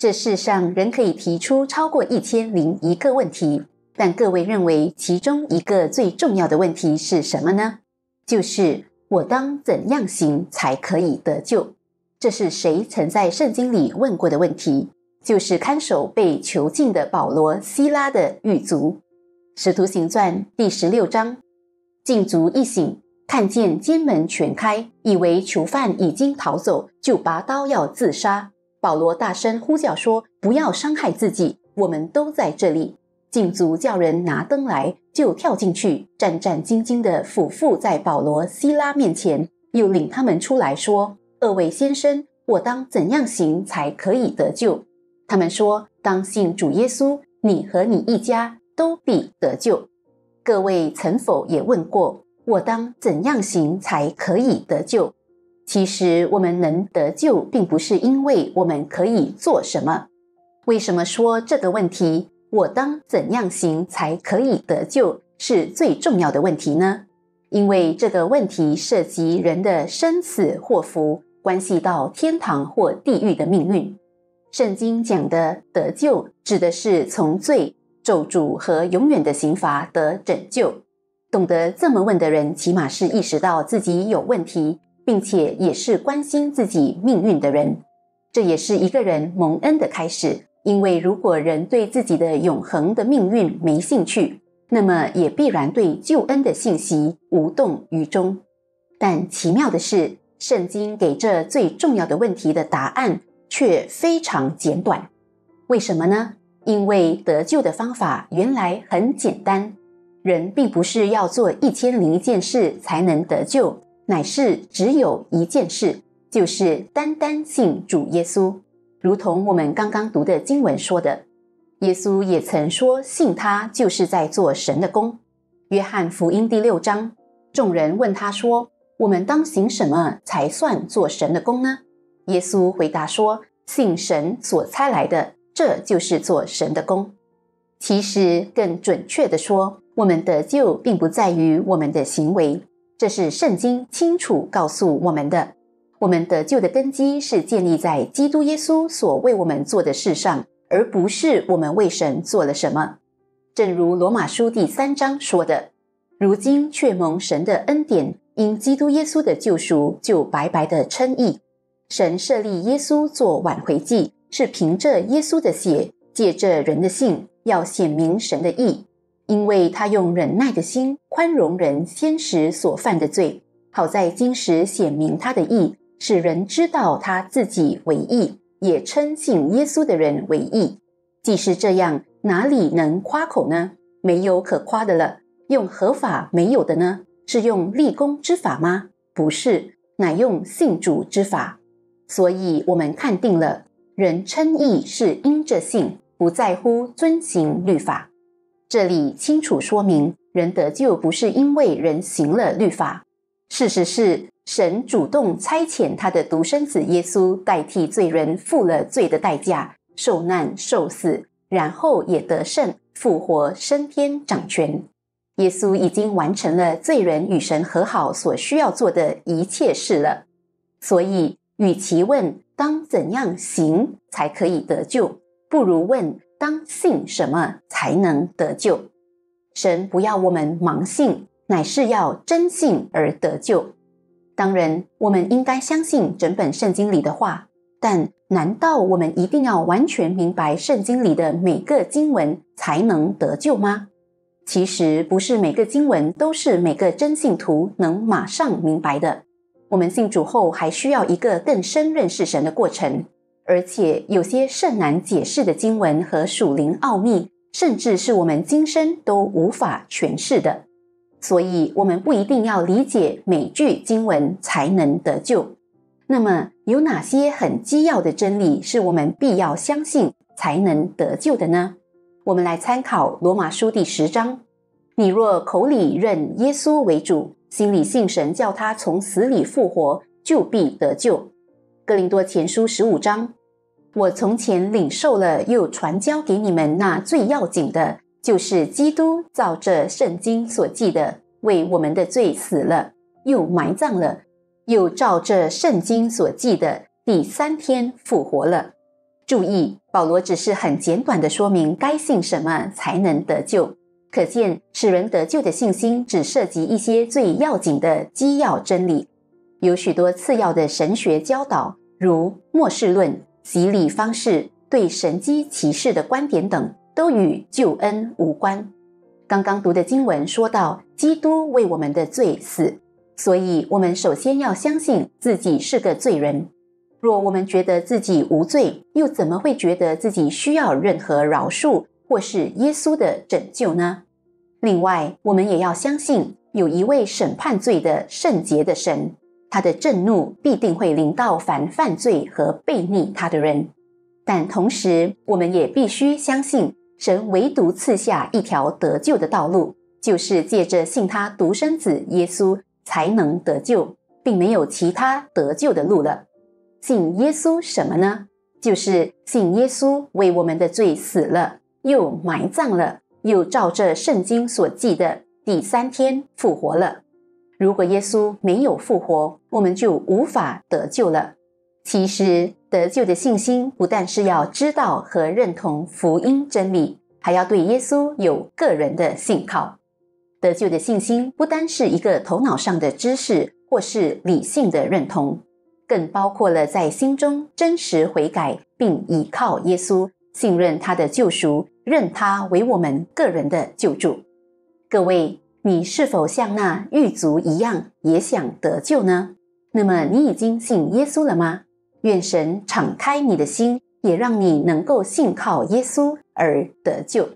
这世上人可以提出超过一千零一个问题，但各位认为其中一个最重要的问题是什么呢？就是我当怎样行才可以得救？这是谁曾在圣经里问过的问题？就是看守被囚禁的保罗、希拉的狱卒。使徒行传第十六章，禁足一醒，看见监门全开，以为囚犯已经逃走，就拔刀要自杀。保罗大声呼叫说：“不要伤害自己，我们都在这里。”禁足叫人拿灯来，就跳进去，战战兢兢地俯伏在保罗、希拉面前，又领他们出来说。二位先生，我当怎样行才可以得救？他们说：“当信主耶稣，你和你一家都必得救。”各位曾否也问过，我当怎样行才可以得救？其实，我们能得救，并不是因为我们可以做什么。为什么说这个问题“我当怎样行才可以得救”是最重要的问题呢？因为这个问题涉及人的生死祸福。关系到天堂或地狱的命运。圣经讲的得救，指的是从罪、咒诅和永远的刑罚得拯救。懂得这么问的人，起码是意识到自己有问题，并且也是关心自己命运的人。这也是一个人蒙恩的开始。因为如果人对自己的永恒的命运没兴趣，那么也必然对救恩的信息无动于衷。但奇妙的是。圣经给这最重要的问题的答案却非常简短，为什么呢？因为得救的方法原来很简单，人并不是要做一千零一件事才能得救，乃是只有一件事，就是单单信主耶稣。如同我们刚刚读的经文说的，耶稣也曾说，信他就是在做神的工。约翰福音第六章，众人问他说。我们当行什么才算做神的功呢？耶稣回答说：“信神所差来的，这就是做神的功。”其实更准确的说，我们得救并不在于我们的行为，这是圣经清楚告诉我们的。我们得救的根基是建立在基督耶稣所为我们做的事上，而不是我们为神做了什么。正如罗马书第三章说的：“如今却蒙神的恩典。”因基督耶稣的救赎，就白白的称义。神设立耶稣做挽回祭，是凭着耶稣的血，借着人的信，要显明神的义。因为他用忍耐的心宽容人先时所犯的罪，好在今时显明他的义，使人知道他自己为义，也称信耶稣的人为义。既是这样，哪里能夸口呢？没有可夸的了。用合法没有的呢？是用立功之法吗？不是，乃用信主之法。所以，我们看定了，人称义是因着信，不在乎遵行律法。这里清楚说明，人得救不是因为人行了律法。事实是，神主动差遣他的独生子耶稣代替罪人，付了罪的代价，受难受死，然后也得胜复活升天掌权。耶稣已经完成了罪人与神和好所需要做的一切事了，所以与其问当怎样行才可以得救，不如问当信什么才能得救。神不要我们盲信，乃是要真信而得救。当然，我们应该相信整本圣经里的话，但难道我们一定要完全明白圣经里的每个经文才能得救吗？其实不是每个经文都是每个真信徒能马上明白的。我们信主后，还需要一个更深认识神的过程，而且有些甚难解释的经文和属灵奥秘，甚至是我们今生都无法诠释的。所以，我们不一定要理解每句经文才能得救。那么，有哪些很基要的真理是我们必要相信才能得救的呢？我们来参考罗马书第十章：你若口里认耶稣为主，心里信神叫他从死里复活，就必得救。哥林多前书十五章：我从前领受了，又传交给你们那最要紧的，就是基督照这圣经所记的，为我们的罪死了，又埋葬了，又照这圣经所记的，第三天复活了。注意，保罗只是很简短的说明该信什么才能得救。可见，使人得救的信心只涉及一些最要紧的基要真理，有许多次要的神学教导，如末世论、洗礼方式、对神机骑士的观点等，都与救恩无关。刚刚读的经文说到，基督为我们的罪死，所以我们首先要相信自己是个罪人。若我们觉得自己无罪，又怎么会觉得自己需要任何饶恕？或是耶稣的拯救呢？另外，我们也要相信有一位审判罪的圣洁的神，他的震怒必定会临到凡犯罪和背逆他的人。但同时，我们也必须相信，神唯独赐下一条得救的道路，就是借着信他独生子耶稣才能得救，并没有其他得救的路了。信耶稣什么呢？就是信耶稣为我们的罪死了。又埋葬了，又照着圣经所记的第三天复活了。如果耶稣没有复活，我们就无法得救了。其实得救的信心不但是要知道和认同福音真理，还要对耶稣有个人的信靠。得救的信心不单是一个头脑上的知识或是理性的认同，更包括了在心中真实悔改，并倚靠耶稣。信任他的救赎，认他为我们个人的救助。各位，你是否像那狱卒一样，也想得救呢？那么，你已经信耶稣了吗？愿神敞开你的心，也让你能够信靠耶稣而得救。